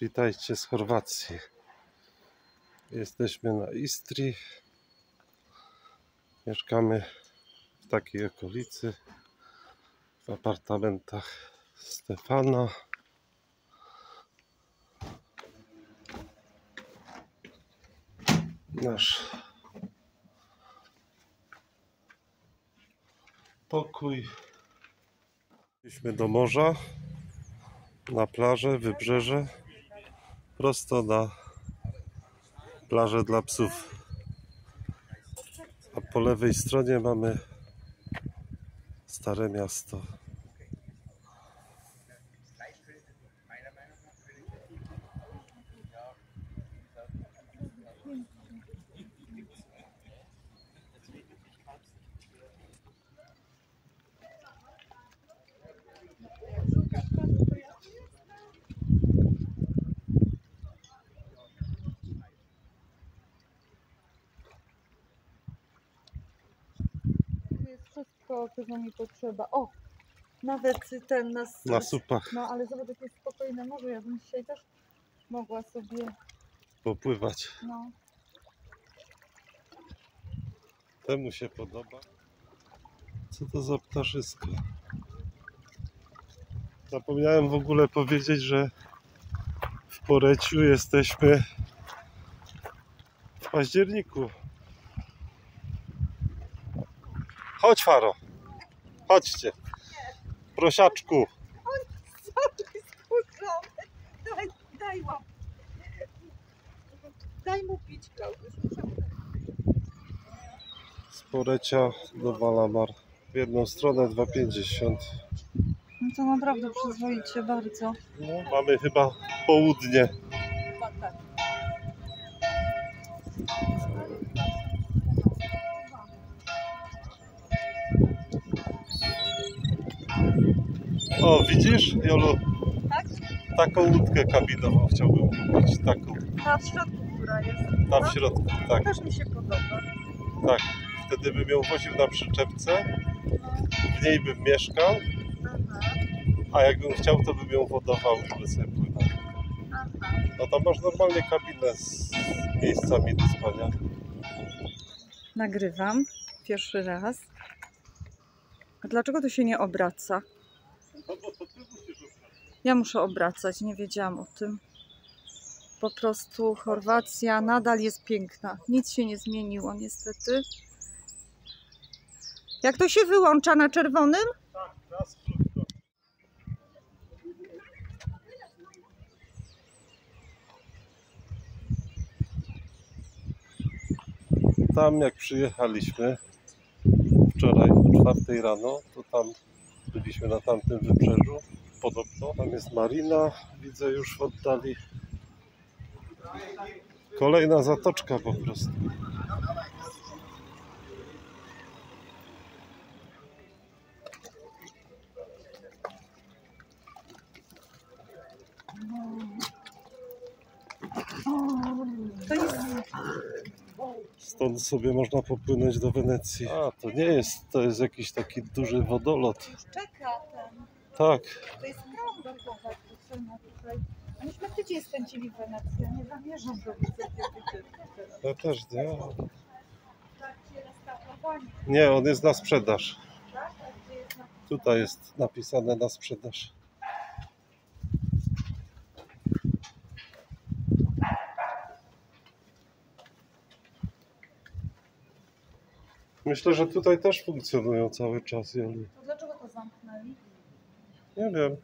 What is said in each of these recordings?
Witajcie z Chorwacji. Jesteśmy na Istrii. Mieszkamy w takiej okolicy, w apartamentach Stefana. Nasz pokój. Idźmy do morza, na plażę, wybrzeże, prosto na plażę dla psów. A po lewej stronie mamy Stare Miasto. To jest wszystko, czego mi potrzeba. O! Nawet ten nas. Na supach No ale zobacz, jakie spokojne morze. Ja bym dzisiaj też mogła sobie. popływać. No. Temu się podoba. Co to za ptaszysko? Zapomniałem w ogóle powiedzieć, że w Poreciu jesteśmy w październiku. Chodź Faro. Chodźcie. Prosiaczku. Daj, daj łap. Daj mu pić, Klaudiusz. Muszę mu dać. Z Porecia do Walamar. W jedną stronę 2,50. No to naprawdę przyzwoicie bardzo. No, mamy chyba południe. O, widzisz, Jolu? Tak? Taką łódkę kabinową chciałbym kupić. Taką. Ta w środku, która jest. Tam w środku, tak, Też mi się podoba. tak. Wtedy bym ją woził na przyczepce, w niej bym mieszkał, a jakbym chciał, to bym ją wodował i by sobie płynął. aha. No tam masz normalnie kabinę z miejscami do spania. Nagrywam pierwszy raz. A dlaczego to się nie obraca? No bo to ty musisz Ja muszę obracać, nie wiedziałam o tym. Po prostu Chorwacja nadal jest piękna. Nic się nie zmieniło, niestety. Jak to się wyłącza na czerwonym? Tak, raz. Tam jak przyjechaliśmy wczoraj o 4 rano, to tam byliśmy na tamtym wybrzeżu. Podobno tam jest marina, widzę już w oddali. Kolejna zatoczka po prostu. Stąd sobie można popłynąć do Wenecji. A, to nie jest, to jest jakiś taki duży wodolot. Tak, To jest prom dokować Lucyna tutaj. Myśmy tydzień spędzili w Wenecji. Ja nie zamierzam robić takiego ja też nie. Nie, on jest na sprzedaż. Tutaj jest napisane na sprzedaż. Myślę, że tutaj też funkcjonują cały czas, Joli. To dlaczego to zamknęli? Nie wiem.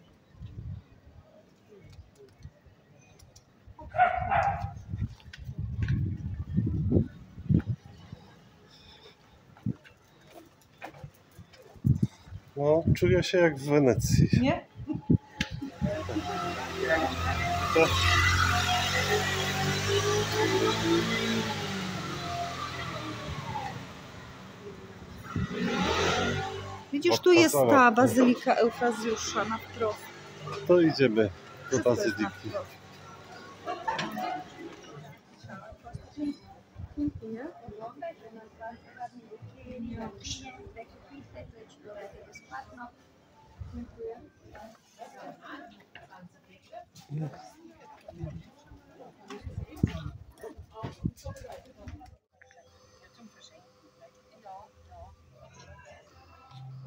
No, czuję się jak w Wenecji. Nie? To... Widzisz, tu jest ta bazylika Eufrazjusza na wprost. To idziemy do bazyliki. Yes.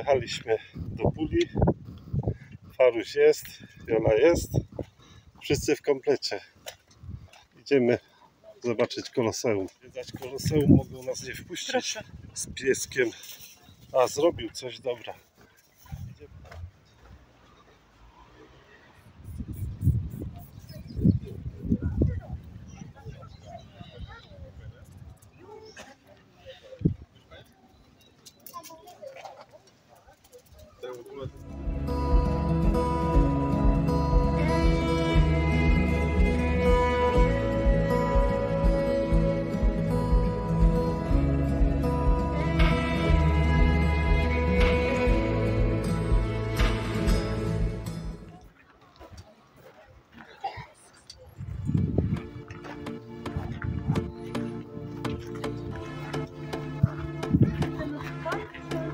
Dojechaliśmy do Puli. Faruś jest, Jola jest. Wszyscy w komplecie. Idziemy zobaczyć koloseum. Zwiedzać koloseum mogą nas nie wpuścić Proszę. z pieskiem. A zrobił coś dobra.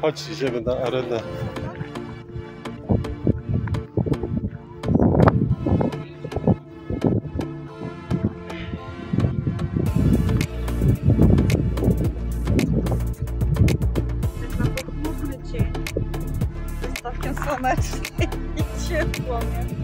Chodź, idziemy na na pochmurny dzień. Jest takie